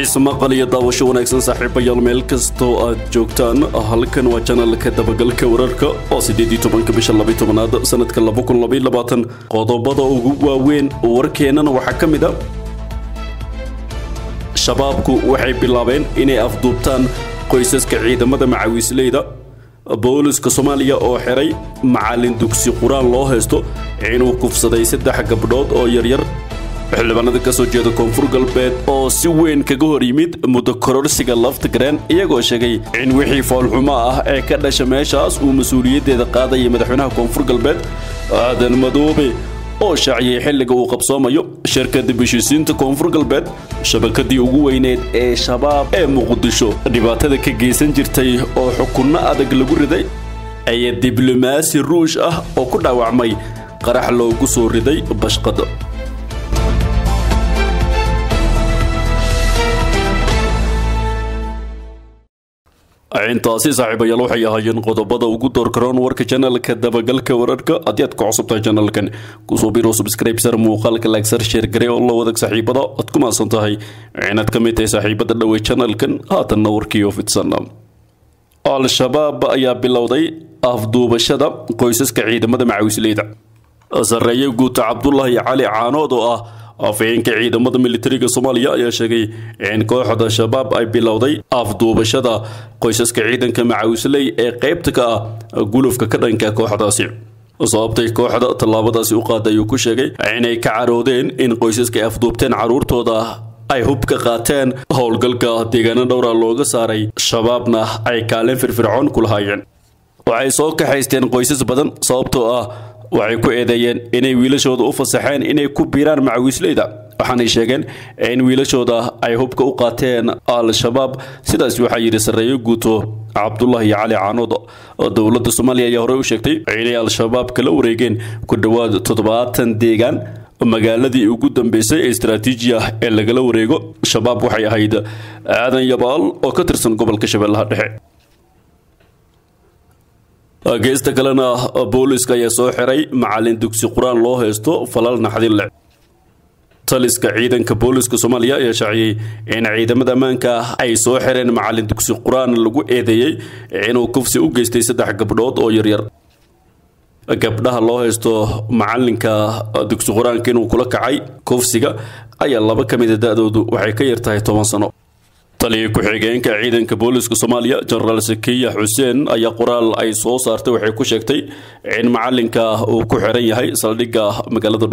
ismaqal iyo daawasho wanaagsan saaxiibayaal meel kastoo aad joogtaan. Halkan waa janalka dabagalka wararka oo sideed iyo tobanka bisha labaiy tobanaad sanadka laba kun labaiy labaatan. Qodobada ugu waaweyn warkeennana waxaa ka mid a. Shabaabku waxay bilaabeen inay afduubtaan qoysaska ciidamada macawiisleyda booliska soomaaliya oo xiray macalin dugsi qur'aan loo haysto inuu kufsaday saddex gabdhood oo yaryar xildhibaanada ka soo jeeda koonfur galbeed oo si weyn kaga hor yimid muddo kororsiga laftigreen iyagoo sheegay in wixii foolxumo ah ee ka dhasha meeshaas uu mas'uuliyaddeeda qaadayay madaxweynaha koonfur galbeed aadan madoobe oo shaaciyey xilliga uu qabsoomayo. Shirkadda heshiisiinta koonfur galbeed shabakadii ugu weyneed ee shabaab ee muqdisho dhibaatada ka geysan jirtay oo xukunno adag lagu riday ayaa diblomaasi ruush ah oo ku dhaawacmay qarax loogu soo riday bashqada intaasi saaxiibayaal waxay ahaayeen qodobada ugu doorkaroon warka janalka dabagalka wararka. Haddii aad ku cusubtahay janalkan ku soo biro subscribesar muuqaalka laagsar sheergare oo la wadag saaxiibada. Aad ku maasan tahay inaad ka mid tahay saaxiibada dhowey janalkan haatanna warkiioo fidsan al-shabaab ayaa bilowday afduubashada qoysaska ciidamada macawisleyda sarreeye guuta cabdulaahi cali caanood oo ah afhayeenka ciidamada militariga soomaaliya ayaa sheegay in kooxda shabaab ay bilowday afduubashada qoysaska ciidanka macawisley ee qaybta ka ah gulufka ka dhanka kooxdaasi. Sababtay kooxda tallaabadaasi u qaaday uu ku sheegay inay ka caroodeen in qoysaska ay afduubteen carruurtooda ay hub ka qaateen howlgalka deegaano dhowra looga saaray shabaabna ay kaalin firfircoon ku lahaayeen waxay soo kaxaysteen qoysas badan sababtoo ah waxay ku eedeeyeen inay wiilashooda u fasaxeen inay ku biiraan macawiisleyda waxaanay sheegeen in wiilashooda ay hubka u qaateen al-shabaab. Sidaas waxaa yidhi sarreeyo guuto cabdulaahi cali caanood dowladda soomaaliya ayaa horey u sheegtay inay al-shabaab kala wareegeen ku dhowaad toddobaatan deegaan. Magaaladii ugu dambeysay ee istaraatiiji ah ee lagala wareego shabaab waxay ahayd aadan yabaal oo ka tirsan gobolka shabeellaha dhexe geesta kalena booliska ayaa soo xiray. Macalin dugsi qur'aan loo haysto falal naxdin leh. Taliska ciidanka booliska soomaaliya ayaa shaaciyey in ciidamada ammaanka ay soo xireen macalin dugsi qur'aan lagu eedeeyey inuu kufsi u geystay saddex gabdhood oo yaryar. Gabdhaha loo haysto macalinka dugsi qur'aanka inuu kula kacay kufsiga ayaa laba ka mida da-doodu waxay ka yartahay toban sano taliya ku-xigeenka ciidanka booliska soomaaliya jenaraal sakiya xuseen ayaa qoraal ay soo saartay waxay ku sheegtay in macalinka uu ku xiran yahay saldhigga magaalada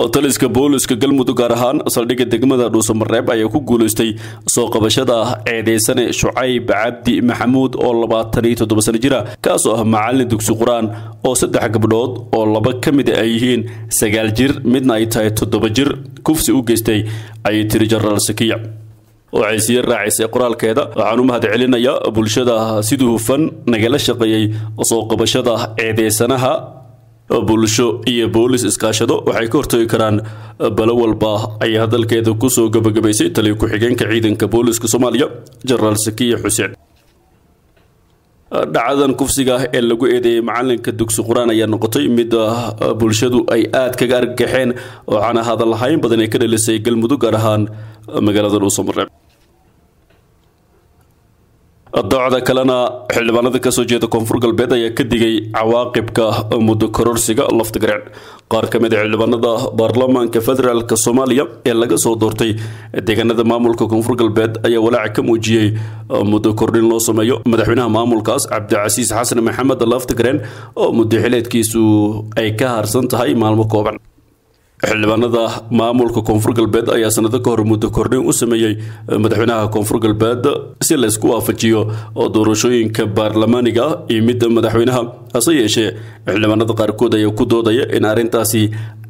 dhuusamareeb taliska booliska galmudug gaar ahaan saldhigga degmada dhuusamareeb ayaa ku guulaystay soo qabashada eedeysane shucayb cabdi maxamuud oo labaatan iyo toddoba sano jira kaasoo ah macalin dugsi qur'aan oo saddex gabdhood oo laba ka mid ay yihiin sagaal jir midna ay tahay toddoba jir kufsi u geystay ayay tiri jenaraal sakiya. Waxay sii raacisay qoraalkeeda waxaan u mahad celinayaa bulshada sidii hufan nagala shaqeeyey soo qabashada eedeysanaha bulsho iyo boolis iskaashado waxay ka hortagi karaan balo walba ay hadalkeeda ku soo gabagabaysay taliya ku-xigeenka ciidanka booliska soomaaliya jenaraal sakiya xuseen. Dhacdadan kufsiga ee lagu eedeeyey macalinka dugsi qur'aan ayaa noqotay mid bulshadu ay aad kaga argagaxeen waxaana hadallahayn badan ay ka dhalisay galmudug gaar ahaan magaalada dhuusamareeb docda kalena xildhibaanada ka soo jeeda koonfur galbeed ayaa ka digay cawaaqibka muddo kororsiga laftigareen qaar ka mid a xildhibaanada baarlamaanka federaalk soomaaliya ee laga soo doortay deegaanada maamulka koonfur galbeed ayaa walaaca ka muujiyey muddo kordhin loo sameeyo madaxweynaha maamulkaas cabdicasiis xasan maxamed laftigareen oo muddo xileedkiisu ay ka harsan tahay maalmo kooban xildhibaanada maamulka koonfur galbeed ayaa sanado ka hor muddo kordhin u sameeyey madaxweynaha koonfur galbeed si laysku waafajiyo oo doorashooyinka baarlamaaniga ah iyo midda madaxweynaha hase yeeshee xildhibaanada qaarkood ayaa ku doodaya in arrintaasi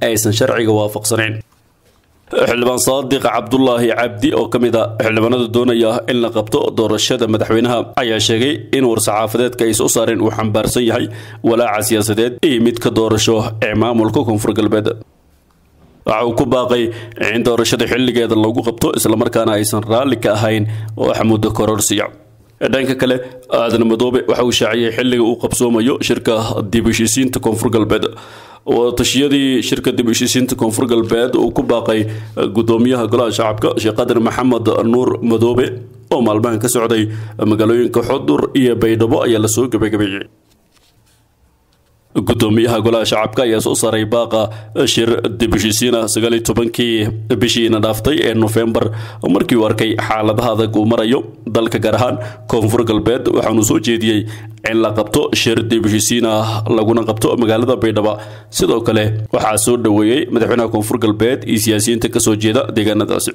aysan sharciga waafaqsanayn. Xildhibaan saadiq cabdulaahi cabdi oo ka mid a xildhibaanada doonaya in la qabto doorashada madaxweynaha ayaa sheegay in war-saxaafadeedka ay soo saareen uu xambaarsan yahay walaaca siyaasadeed iyo midka doorasho ee maamulka koonfur galbeed waxa uu ku baaqay in doorashada xilligeeda lagu qabto islamarkaana aysan raalli ka ahayn wax muddo kororsiya dhanka kale aadan madoobe waxa uu shaaciyey xilliga uu qabsoomayo shirka dib heshiisiinta koonfur galbeed. Wadatashiyadii shirka dib heshiisiinta koonfur galbeed uu ku baaqay gudoomiyaha golaha shacabka sheekh qadir maxamed nuur madoobe oo maalmahan ka socday magaalooyinka xudur iyo baydhabo ayaa la soo gabagabeeyey gudoomiyaha golaha shacabka ayaa soo saaray baaqa shir dib heshiisiina sagaaliyo tobankii bishiina dhaaftay ee nofembar markii uu arkay xaaladaha adag uu marayo dalka gaar ahaan koonfur galbeed waxaanuu soo jeediyey in la qabto shir dib heshiisiina laguna qabto magaalada baydhabo sidoo kale waxaa soo dhoweeyey madaxweynaha koonfur galbeed iyo siyaasiyiinta ka soo jeeda deegaanadaasi.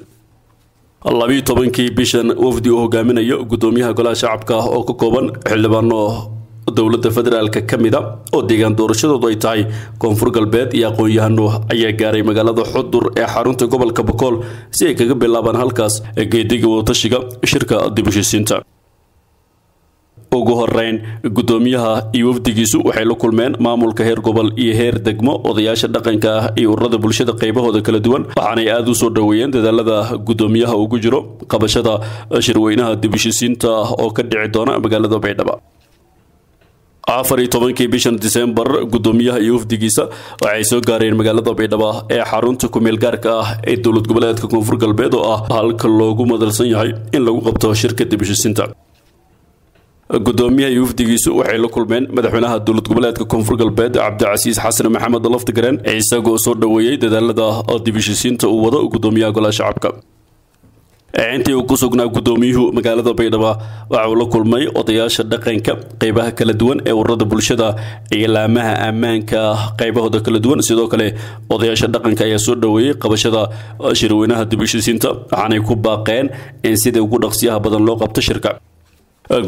Labiyo tobankii bishan wafdi uu hogaaminayo gudoomiyaha golaha shacabka oo ka kooban xildhibaano dowladda federaalk ka mida oo deegaan doorashadoodu ay tahay koonfur galbeed iyo aqoon-yahano ayaa gaaray magaalada xudur ee xarunta gobolka bokool si ay kaga bilaabaan halkaas geediga wadatashiga shirka dib heshiisiinta. Ugu horeyn gudoomiyaha iyo wafdigiisu waxay la kulmeen maamulka heer gobol iyo heer degmo odayaasha dhaqanka ah iyo ururada bulshada qaybahooda kala duwan waxaanay aada u soo dhoweeyeen dadaalada gudoomiyaha ugu jiro qabashada shirweynaha dib heshiisiinta oo ka dhici doona magaalada baydhabo afar iyo tobankii bishan disembar gudoomiyaha iyo wafdigiisa waxay soo gaareen magaalada baydhabo ee xarunta kumeel gaarka ah ee dowlad goboleedka koonfur galbeed oo ah halka loogu madalsan yahay in lagu qabto shirka dib heshiisiinta gudoomiyaha iyo wafdigiisu waxay la kulmeen madaxweynaha dowlad goboleedka koonfur galbeed cabdicasiis xasan maxamed laftigareen isagoo soo dhoweeyey dadaalada dib heshiisiinta uu wado gudoomiyaha golaha shacabka intii uu ku sugnaa gudoomiyuhu magaalada baydhabo waxa uu la kulmay odayaasha dhaqanka qeybaha kala duwan ee ururada bulshada iyo laamaha ammaanka qaybahooda kala duwan. Sidoo kale odayaasha dhaqanka ayaa soo dhoweeyey qabashada shirweynaha dib heshiisiinta waxaanay ku baaqeen in sidii ugu dhaqsiyaha badan loo qabto shirka.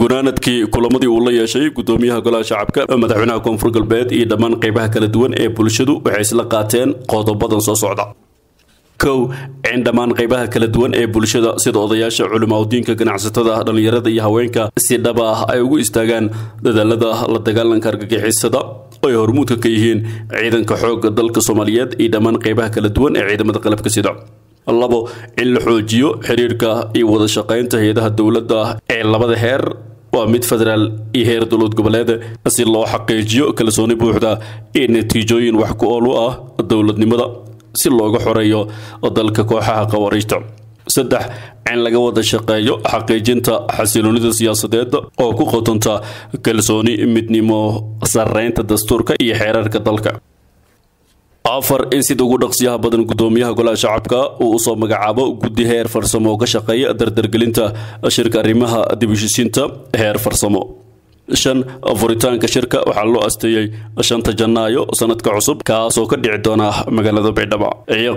Gunaanadkii kulamadii uu la yeeshay gudoomiyaha golaha shacabka madaxweynaha koonfur galbeed iyo dhammaan qeybaha kala duwan ee bulshadu waxay isla qaateen qodobadan soo socda kow in dhammaan qeybaha kala duwan ee bulshada sida odayaasha culimaudiinka ganacsatada dhallinyarada iyo haweenka si dhab ah ay ugu istaagaan dadaalada la dagaalanka argagixisada ay hormuudka ka yihiin ciidanka xoogga dalka soomaaliyeed iyo dhammaan qeybaha kala duwan ee ciidamada qalabka sida labo in la xoojiyo xiriirka iyo wada shaqaynta hay'adaha dowladda ee labada heer waa mid federaal iyo heer dowlad goboleed si loo xaqiijiyo kalsooni buuxda iyo natiijooyin wax ku ool u ah dowladnimada si looga xoreeyo dalka kooxaha khawariijta saddex in laga wada shaqeeyo xaqiijinta xasiloonida siyaasadeed oo ku qotonta kalsooni midnimo sarreynta dastuurka iyo xeerarka dalka. Afar in sida ugu dhaqsiyaha badan gudoomiyaha golaha shacabka uu u soo magacaabo guddi heer farsamo oo ka shaqeeya dardargelinta shirka arrimaha dib heshiisiinta heer farsamo shan furitaanka shirka waxaa loo asteeyey shanta janaayo sanadka cusub kaasoo ka dhici doona magaalada baydhabo.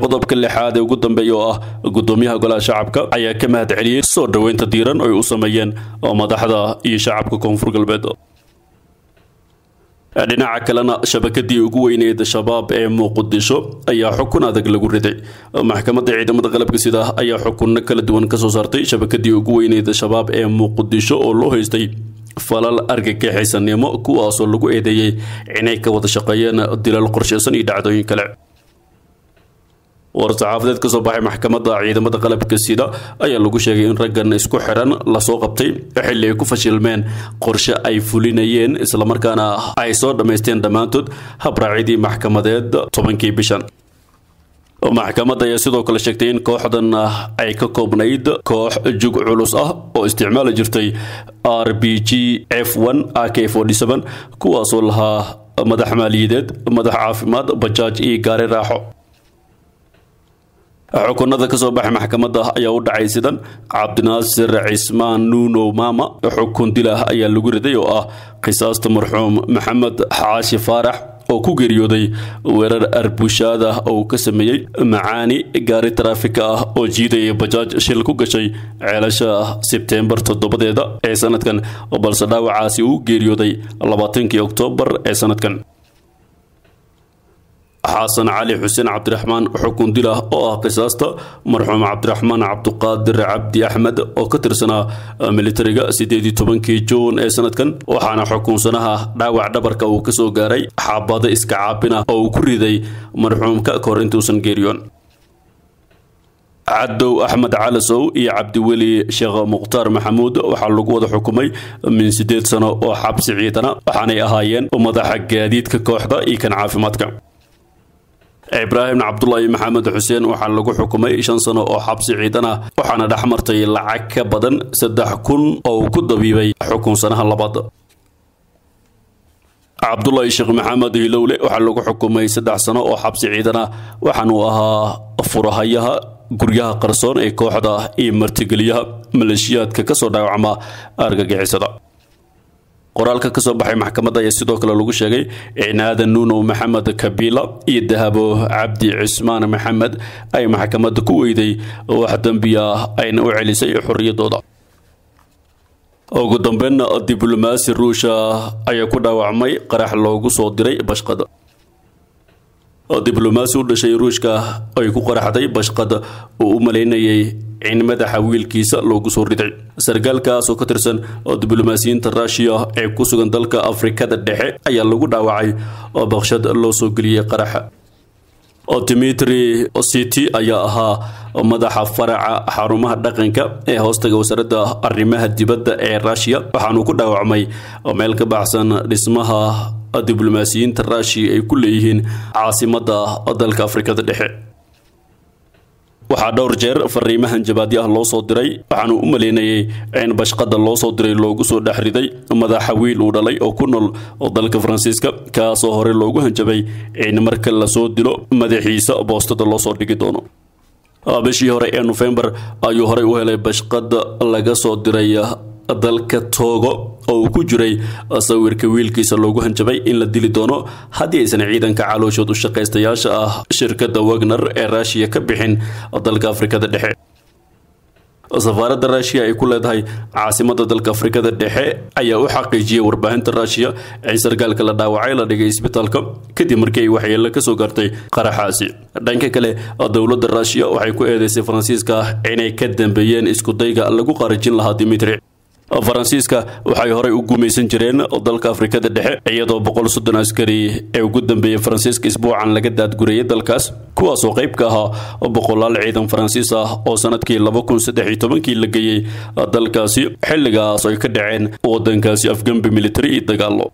Qodobka lixaad ee ugu dambeeya oo ah gudoomiyaha golaha shacabka ayaa ka mahad celiyey soo dhoweynta diiran ay u sameeyeen madaxda iyo shacabka koonfur galbeed. Dhinaca kalena shabakadii ugu weyneed shabaab ee muqdisho ayaa xukun adag lagu riday. Maxkamadda ciidamada qalabka sida ayaa xukunno kala duwan ka soo saartay shabakadii ugu weyneed shabaab ee muqdisho oo loo haystay falal argagixisanimo kuwaasoo lagu eedeeyey inay ka wada shaqeeyeen dilal qorsheysan iyo dhacdooyin kale. War-saxaafadeed ka soo baxay maxkamadda ciidamada qalabka sida ayaa lagu sheegay in raggan isku xiran la soo qabtay xilli ay ku fashilmeen qorshe ay fulinayeen islamarkaana ay soo dhammaysteen dhammaantood habraacidii maxkamadeed tobankii bishan maxkamadda ayaa sidoo kale sheegtay in kooxdan ay ka koobnayd koox jug culus ah oo isticmaali jirtay r b g f a k kuwaasoo lahaa madax maaliyadeed madax caafimaad bajaaj iyo gaari raaxo. Xukunada ka soo baxay maxkamadda ayaa u dhacay sidan. Cabdinaasir cismaan nuuno maama xukun dilah ayaa lagu riday oo ah qisaasta marxuum maxamed xaashi faarax oo ku geeriyooday weerar arbushaad ah oo uu ka sameeyey macaani gaari taraafika ah oo jiidaya bajaaj shil ku gashay ceelasha sebteembar toddobadeeda ee sanadkan balse dhaawacaasi uu geeriyooday labaatankii oktoobar ee sanadkan xasan cali xuseen cabdiraxmaan xukun dil oo ah qisaasta marxuum cabdiraxmaan cabduqaadir cabdi axmed oo ka tirsanaa militariga sideed iyo tobankii juun ee sanadkan. Waxaana xukunsanaha dhaawac dhabarka uu ka soo gaaray xaabado iska caabina oo uu ku riday marxuumka kahor intuusan geeriyoon cadow axmed calasow iyo cabdiweli sheekh mukhtaar maxamuud waxaa lagu wada xukumay min sideed sano oo xabsi ciidana waxaanay ahaayeen madaxa gaadiidka kooxda iyo kan caafimaadka ibraahim cabdulaahi maxamed xuseen waxaa lagu xukumay shan sano oo xabsi ciidan ah waxaana dhex martay lacag ka badan saddex kun oo uu ku dabiibay xukunsanaha labaad. Cabdulaahi sheekh maxamed hilowle waxaa lagu xukumay saddex sano oo xabsi ciidan ah waxaanuu ahaa furahayaha guryaha qarsoon ee kooxda iyo martigeliyaha maleeshiyaadka ka soo dhaawacma argagixisada qoraalka ka soo baxay maxkamadda ayaa sidoo kale lagu sheegay in aadan nuunow maxamed kabiila iyo dahabo cabdi cismaan maxamed ay maxkamadda ku weyday wax dembi ah ayna u celisay xorriyadooda. Ugu dambeyn diblomaasi ruusha ayaa ku dhaawacmay qarax loogu soo diray bashqad. Diblomaasi u dhashay ruushka ay ku qaraxday bashqad uu u malaynayay in madaxa wiilkiisa loogu soo riday. Sarkaalkaas oo ka tirsan diblomaasiyiinta ruushiya ee ku sugan dalka afrikada dhexe ayaa lagu dhaawacay oo baqshad loo soo geliyey qaraxa dimitri city ayaa ahaa madaxa faraca xarumaha dhaqanka ee hoostaga wasaaradda arrimaha dibadda ee ruushiya waxaanuu ku dhaawacmay meel ka baxsan dhismaha diblomaasiyiinta ruushiya ay ku leeyihiin caasimadda dalka afrikada dhexe waxaa dhowr jeer fariimahan jabaadi ah loo soo diray waxaanu u maleynayay in bashqada loo soo diray loogu soo dhex riday madaxa wiil uu dhalay oo ku nool dalka faransiiska kaasoo hore loogu hanjabay in marka la soo dilo madaxiisa boostada loo soo dhigi doono. Bishii hore ee nofembar ayuu horey u helay bashqada laga soo diray dalka toogo oo uu ku jiray sawirka wiilkiisa loogu hanjabay in la dili doono haddii aysan ciidanka calooshood u shaqaystayaasha ah shirkadda wagner ee ruushiya ka bixin dalka afrikada dhexe. Safaaradda ruushiya ay ku leedahay caasimadda dalka afrikada dhexe ayaa u xaqiijiyey warbaahinta ruushiya in sarkaalka la dhaawacay la dhigay isbitaalka kadib markii ay waxyeelo ka soo gaartay qaraxaasi. Dhanka kale dowladda ruushiya waxay ku eedeysay faransiiska inay ka dambeeyeen iskudayga lagu qarijin lahaa dimitri faransiiska waxay horey u gumaysan jireen dalka afrikada dhexe iyadoo boqol soddon askari ee ugu dambeeyey faransiiska isbuucan laga daadgurayay dalkaas kuwaasoo qayb ka ahaa boqolaal ciidan faransiis ah oo sannadkii laba kun saddex iyo tobankii la geeyey dalkaasi xilligaas ay ka dhaceen wadankaasi afgembi militari iyo dagaalo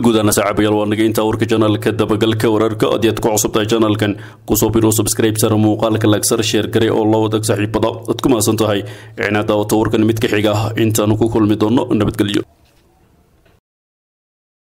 guudana saaxiibayaal waa naga intaa warka janaalka dabagalka wararka aad ku cusubtahay janaalkan ku soo biro subscribe sar muuqaalka laagsar sheer garay oo la wadag saaxiibada aad ku mahadsan tahay inaad daawato warkan mid ka xiga intaanu ku kulmi doono nabadgelyo